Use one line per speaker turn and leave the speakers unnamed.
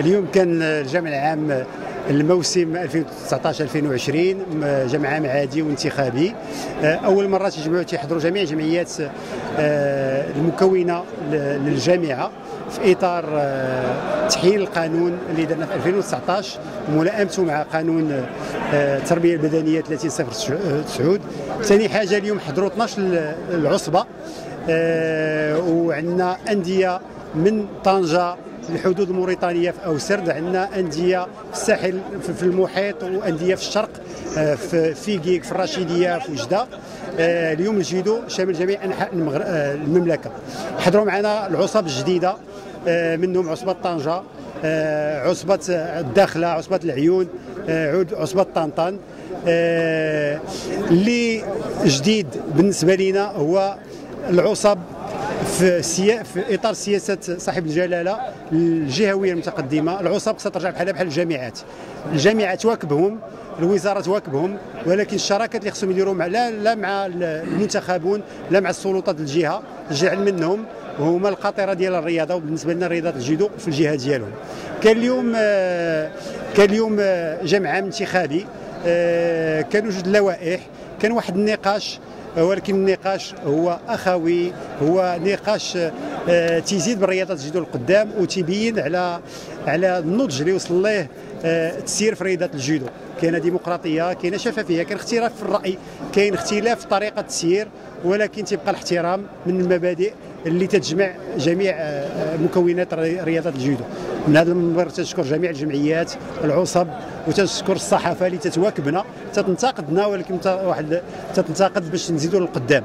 اليوم كان الجمع العام الموسم 2019 2020 جمع عام عادي وانتخابي. أول مرة تجمعوا تيحضروا جميع جمعيات المكونة للجامعة في إطار تحيين القانون اللي درنا في 2019 وملائمته مع قانون التربيه البدنية 3009 ثاني حاجة اليوم حضروا 12 العصبة. وعندنا أندية من طنجة الحدود الموريتانيه في اوسرد عندنا أندية في الساحل في المحيط وأندية في الشرق آه، في فيكيك في الرشيدية في وجدة. آه، اليوم الجيدو شامل جميع أنحاء آه، المملكة. حضروا معنا العصب الجديدة منهم عصبة طنجة عصبة الداخلة عصبة العيون عصبة طنطان. اللي جديد بالنسبة لنا هو العصب في سيا في إطار سياسة صاحب الجلالة الجهوية المتقدمة. العصب خصها ترجع بحال بحال الجامعات. الجامعات واكبهم الوزاره تواكبهم ولكن الشراكات اللي خصهم يديروا مع لا, لا مع المنتخبون لا مع السلطات الجهة جعل منهم هما القاطرة ديال الرياضة وبالنسبة لنا رياضة الجيدو في الجهة ديالهم. كان اليوم آه، كان اليوم آه، جمع عام انتخابي آه، كانوا جوج اللوائح. كان واحد النقاش ولكن النقاش هو أخوي هو نقاش آه، تيزيد من رياضة الجدول القدام وتيبين على على النضج اللي وصل ليه التسيير في رياضة الجودو كاينة ديمقراطية كاينة شفافية كاين اختلاف في الرأي كاين اختلاف في طريقة التسيير ولكن تبقى الاحترام من المبادئ اللي تجمع جميع آه، مكونات رياضة الجودو من هذا المنبر تشكر جميع الجمعيات العصب وتشكر الصحافة اللي تتواكبنا تتنتقدنا ولكن واحد تتنتقد باش نزيدوا للقدام.